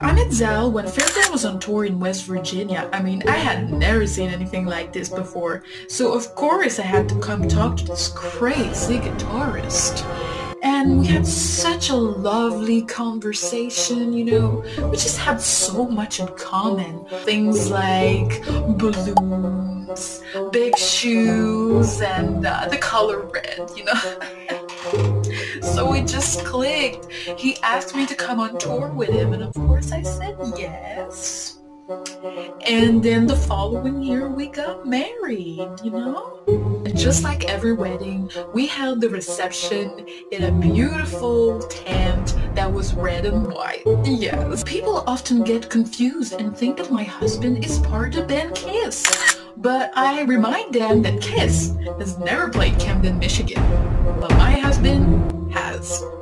I met Zal when Fairground was on tour in West Virginia. I mean, I had never seen anything like this before. So of course I had to come talk to this crazy guitarist. And we had such a lovely conversation, you know. We just had so much in common. Things like balloons, big shoes, and uh, the color red, you know. so we just clicked. He asked me to come on tour with him, and of course I said yes. And then the following year we got married, you know? And just like every wedding, we held the reception in a beautiful tent that was red and white. Yes. People often get confused and think that my husband is part of band Kiss. But I remind them that Kiss has never played Camden, Michigan. But my husband has.